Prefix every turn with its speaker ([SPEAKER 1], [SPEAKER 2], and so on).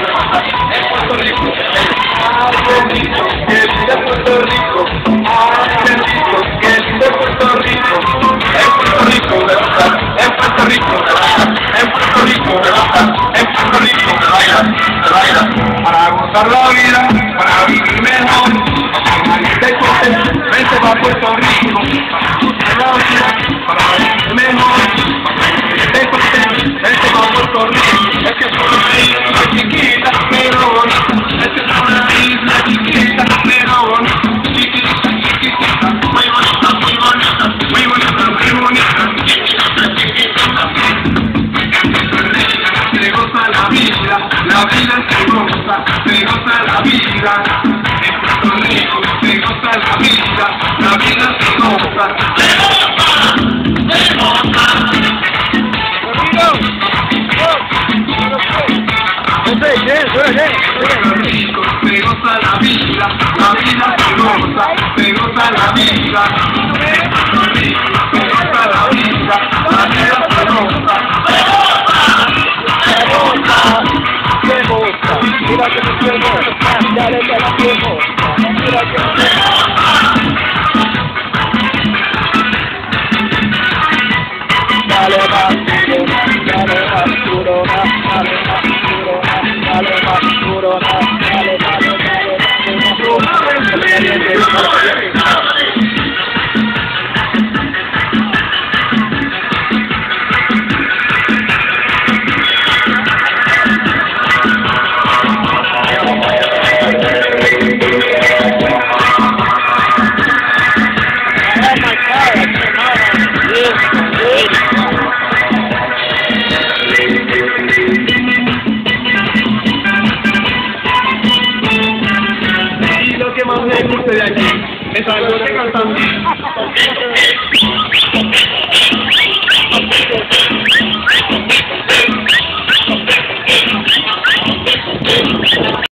[SPEAKER 1] es Puerto Rico. Que vive Puerto Rico. Que vive Puerto Rico. Es Puerto Rico, gusta. Puerto Rico, me Puerto Rico, me gusta. Puerto Rico, baila. Baila. Para gozar la vida, para vivir mejor. La vida se goza, se goza la vida. En Puerto Rico se goza la vida, la vida se goza. Se goza, goza. Rico, goza la vida, la vida se goza, se goza la vida.
[SPEAKER 2] Quiero, dale que la que más
[SPEAKER 1] me gusta de aquí. Es algo que